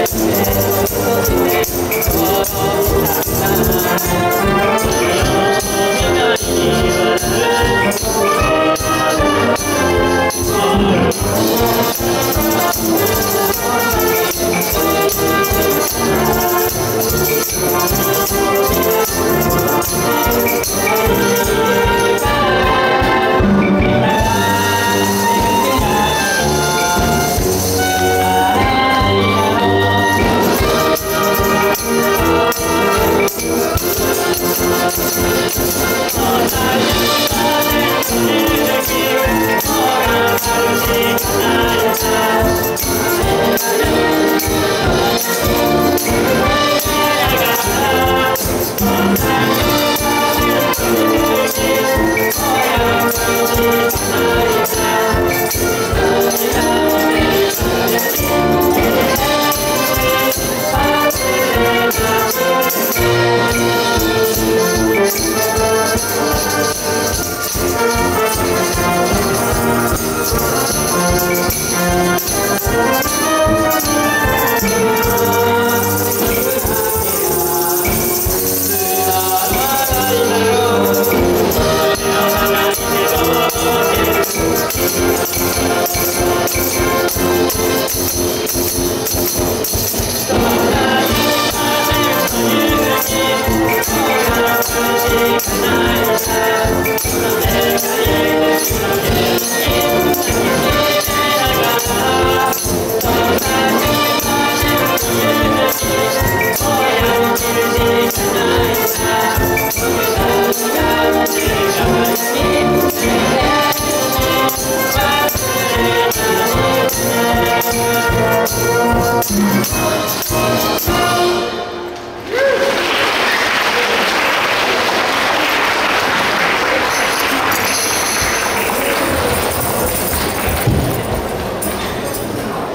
Yeah.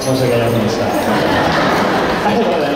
申し訳ありませんでした。